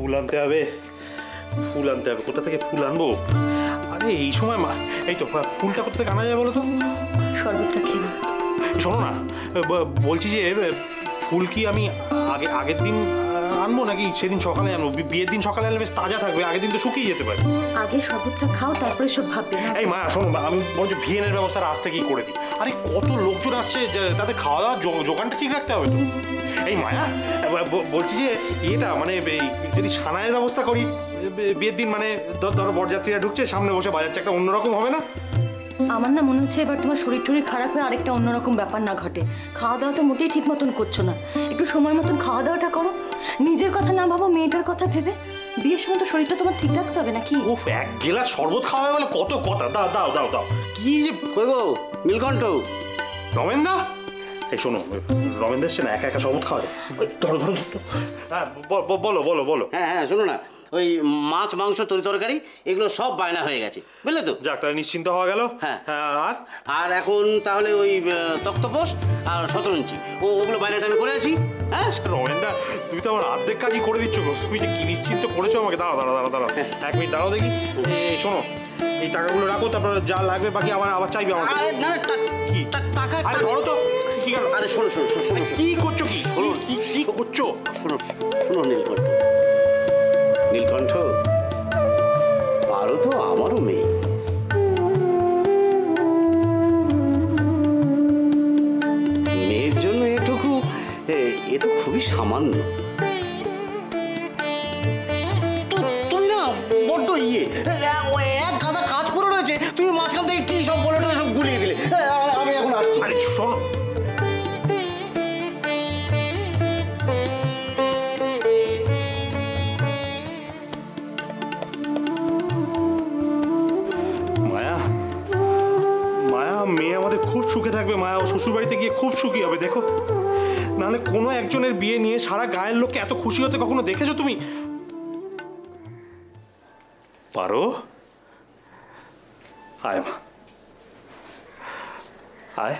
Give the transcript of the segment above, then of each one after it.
ফুল আনতে হবে। ফুল আনতে হবে। কোথা থেকে ফুল আনব? আরে এই সময় মা এই তো ফুলটা কোথা থেকে আনা যায় বলো তো? শরবতটা খেয়ে শোনো না বলছি যে ফুল কি আমি আগে আগের দিন আনব নাকি? সেদিন সকালে আনব। বি- বিয়ের দিন সকালে আনলে বেশ তাজা থাকবে আগের দিন তো শুকিয়ে যেতে পারে। আগে শরবতটা খাও তারপরে সব ভাববে এই মা শোনো আমি বলছি ভিএনের ব্যবস্থা আজ থেকেই করে দিই। আরে কত লোকজন আসছে যে তাদের খাওয়া দাওয়ার জো- জোগানটা ঠিক রাখতে হবে তো? এই মায়া ব- ব- বলছি যে এটা মানে এই যদি সানায়ের ব্যবস্থা করি বে- বিয়ের দিন মানে ধ- ধরো বরযাত্রীরা ঢুকছে সামনে বসে বাজাচ্ছে একটা অন্যরকম হবে না? আমার না মনে হচ্ছে এবার তোমার শরীর টরীর খারাপ হয়ে আরেকটা অন্যরকম ব্যাপার না ঘটে। খাওয়া দাওয়া তো মোটেই ঠিক মতন করছ না। একটু সময় মতন খাওয়া দাওয়াটা করো। নিজের কথা না ভাবো মেয়েটার কথা ভেবে। বিয়ের সময় তো শরীরটা তোমার ঠিক রাখতে হবে নাকি? ও এক গেলা শরবত খাওয়া বলে কত কথা। দাও দাও দাও দাও। কি যে গো? নীলকণ্ঠ। রমেনদা? এই শোনো রমেনদা না একা একা শরবত খাওয়া যায়? ধরো ধরো ধরো। হ্যাঁ বলো বলো বলো। হ্যাঁ হ্যাঁ শোনো না। ওই মাছ মাংস তরি তরকারি এগুলো সব বায়না হয়ে গেছে। বুঝলে তো? যাক তাহলে নিশ্চিন্ত হওয়া গেল। হ্যাঁ। আর? আর এখন তাহলে ওই তক্তপোষ আর শতরঞ্চি ও ওগুলো বায়নাটা আমি করে আছি। হ্যাঁ? রমেনদা তুমি তো আমার অর্ধেক কাজই করে দিচ্ছ তুমি যে কি নিশ্চিন্ত করেছ আমাকে দাঁড়াও দাঁড়াও দাঁড়াও দাঁড়াও। এক মিনিট দাঁড়াও দেখি। শোনো এই টাকাগুলো রাখো তারপর যা লাগবে বাকি আবার আবার চাইবে আমার না কি? টাকা আরে ধরো তো কি আরে শোনো শোনো শোনো শোনো কি করছ কি? কি- কি করছ? শোনো শোনো নীলকণ্ঠ। এ- তো খুবই সামান্য। তু- তুমি না বড্ড ইয়ে। এক গাদা কাজ পড়ে রয়েছে। তুমি মাঝখান থেকে কি সব বলে সব গুলিয়ে দিলে। আমি এখন আসছি। আরে শোনো। মায়া মায়া মেয়ে আমাদের খুব সুখে থাকবে। মায়া ও শ্বশুরবাড়িতে গিয়ে খুব সুখী হবে দেখো। নাহলে কোনো একজনের বিয়ে নিয়ে সারা গায়ের লোককে এত খুশি হতে কখনো দেখেছ তুমি? পারো? আয় মা। আয়।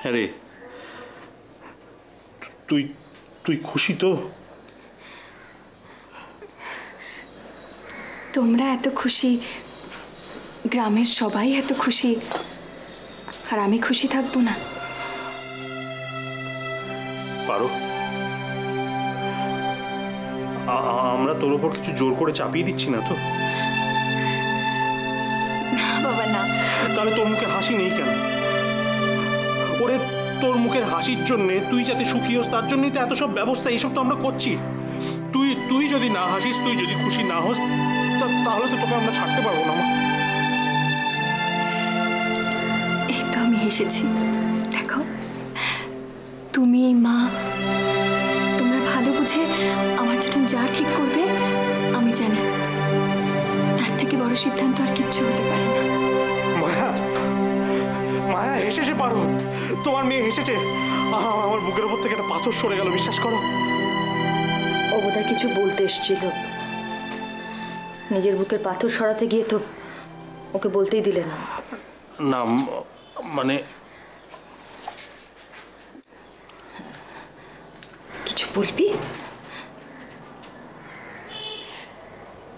হ্যাঁ তুই তুই খুশি তো? তোমরা এত খুশি। গ্রামের সবাই এত খুশি। আর আমি খুশি থাকব না। পারো। আমরা তোর উপর কিছু জোর করে চাপিয়ে দিচ্ছি না তো? না বাবা না। তাহলে তোর মুখে হাসি নেই কেন? ওরে তোর মুখের হাসির জন্য তুই যাতে সুখী হোস তার জন্যই তো এত সব ব্যবস্থা এইসব তো আমরা করছি। তুই তুই যদি না হাসিস তুই যদি খুশি না হোস তাহলে তো তোকে আমরা ছাড়তে পারব না মা। এই তো আমি এসেছি। দেখো তুমি মা তোমরা ভালো বুঝে আমার জন্য যা ঠিক করবে আমি জানি। তার থেকে বড় সিদ্ধান্ত আর কিচ্ছু হতে পারে না। মায়া মায়া হেসেছে পারো। তোমার মেয়ে হেসেছে। আমার বুকের উপর থেকে একটা পাথর সরে গেল বিশ্বাস করো। ও বোধহয় কিছু বলতে এসেছিল। নিজের বুকের পাথর সরাতে গিয়ে তো ওকে বলতেই দিলে না। না মানে কিছু বলবি?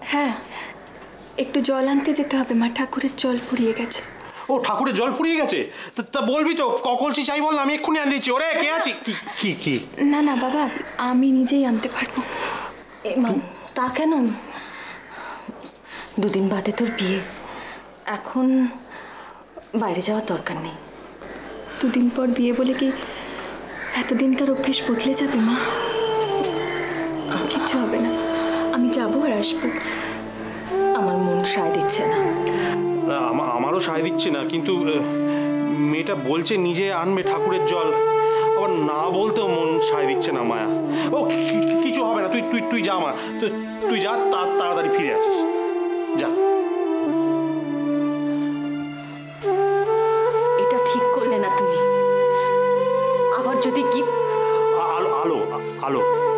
হ্যাঁ একটু জল আনতে যেতে হবে মা। ঠাকুরের জল পুড়িয়ে গেছে। ও ঠাকুরের জল পুড়িয়ে গেছে? তা- তা বলবি তো ককলসি চাই বল আমি এক্ষুনি আনি দিচ্ছি ওরে কে আছি? কি কি কি? না না বাবা আমি নিজেই আনতে পারব। এ মা তা কেন? দুদিন বাদে তোর বিয়ে। এখন বাইরে যাওয়ার দরকার নেই। দুদিন পর বিয়ে বলে কি এতদিনকার অভ্যেস বদলে যাবে মা? কিচ্ছু হবে না। আমি যাব আর আসব। আমার মন সায় দিচ্ছে না। আমারও সায় দিচ্ছে না কিন্তু মেয়েটা বলছে নিজে আনবে ঠাকুরের জল। আবার না বলতেও মন সায় দিচ্ছে না মায়া। ও কিছু হবে না তুই তুই তুই যা মা। তুই তুই যা তা- তাড়াতাড়ি ফিরে আসিস। যা। এটা ঠিক করলে না তুমি। আবার যদি কি? আলো আলো আলো।